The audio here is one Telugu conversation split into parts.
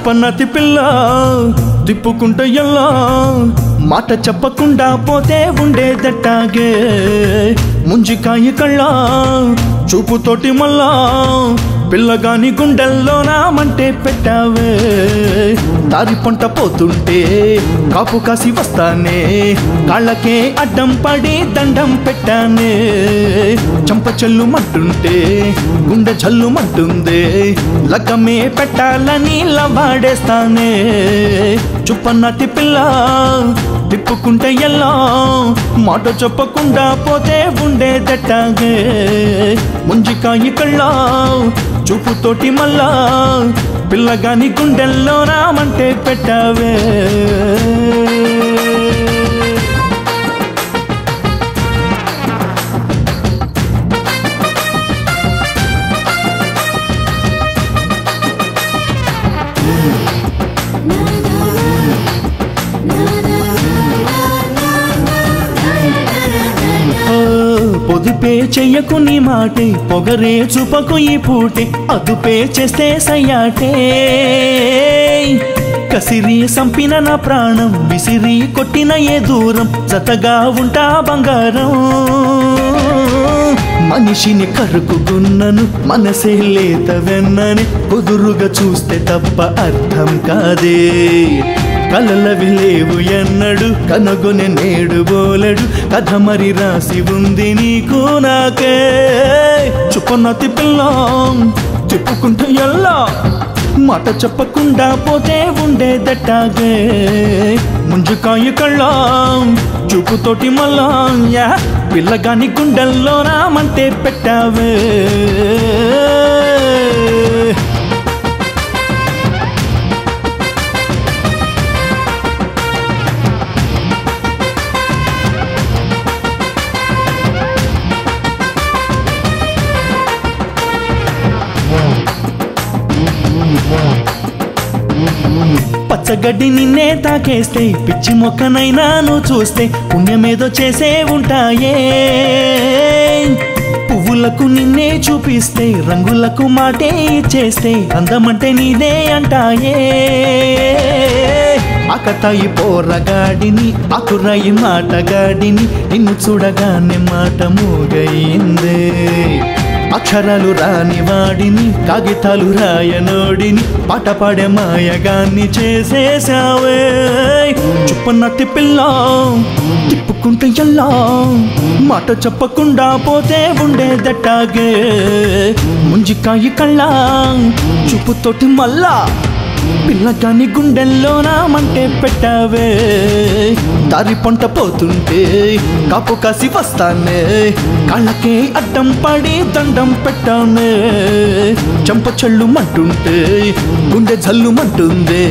చుప్పన్నతి పిల్ల తిప్పుకుంటే ఎల్లా మాట చెప్పకుండా పోతే ఉండేదట్టాగే. ముంజికాయి కళ్ళ చూపుతోటి మళ్ళా పిల్లగాని గుండెల్లో నామంటే పెట్టావే. దారి పంట పోతుంటే కాపు కాసి వస్తానే. కాళ్ళకే అడ్డం పడి దండం పెట్టానే. చంప చెల్లుమంటుంటే గుండె జల్లుమంటుందే లగ్గమే పెట్టాలని లవాడేస్తానే. చుప్పన్నటి పిల్ల తిప్పుకుంటే ఎల్లా మాట చెప్పకుండా పోతే ఉండేదట్టాగే. ముంజికాయి కళ్ళ చూపుతోటి మళ్ళా పిల్లగాని గుండెల్లో రామంటే పెట్టావే. పొదుపే చెయ్యకు నీ మాటే పొగరే చూపకు ఈ పూటే అదుపే చేస్తే సయ్యాటే. కసిరి సంపిన నా ప్రాణం విసిరి కొట్టిన ఏ దూరం జతగా ఉంటా బంగారం. మనిషిని కరుకుకున్నను మనసే లేత వెన్నని కుదురుగా చూస్తే తప్ప అర్థం కాదే. కలలవి లేవు ఎన్నడు కనుగొని నేడు బోలడు కథ మరి రాసి ఉంది నీకు నాకే. చుప్పన్నతి పిల్ల చెప్పుకుంటూ ఎల్లా. మాట చెప్పకుండా పోతే ఉండేదట్టాగే. ముంజుకాయ కళ్ళ చూపుతోటి మళ్ళా యా పిల్లగాని గుండెల్లో రామంటే పెట్టావే. పచ్చగడ్డి నిన్నే తాకేస్తే పిచ్చి మొక్కనైనా నువ్వు చూస్తే పుణ్యమేదో చేసే ఉంటాయే. పువ్వులకు నిన్నే చూపిస్తే రంగులకు మాటే ఇచ్చేస్తే అందమంటే నీదే అంటాయే. అకతాయి పోరగాడిని అకురాయి మాటగాడిని నిన్ను చూడగానే మాట మోగైంది. అక్షరాలు రాని వాడిని కాగితాలు రాయనోడిని పాట పాడే మాయగాన్ని చేసేసావే చుప్పన్నట్టి పిల్ల తిప్పుకుంటే ఎల్లా మాట చెప్పకుండా పోతే ఉండేదట్టాగే. ముంజికాయి కళ్ళ చూపుతోటి మళ్ళా. పిల్లగాని గుండెల్లో నామంటే పెట్టావే. దారి పంట పోతుంటే కాపు కాసి వస్తానే. కళ్ళకే అడ్డం పడి దండం పెట్టానే చంప చెల్లు మంటుంటే గుండె జల్లు మంటుందే.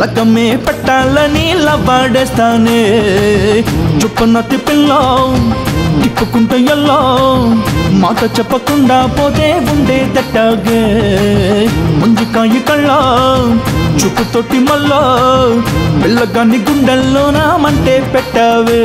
లగ్గమే పెట్టాలని లవాడేస్తానే చుప్పన్నతి పిల్ల తిప్పుకుంటే ఎల్లో. మాట చెప్పకుండా పోతే ఉండేదట్టాగే ముంజికాయి కళ్ళ చూపుతోటి మళ్ళా. పిల్లగాని గుండెల్లో నామంటే పెట్టావే.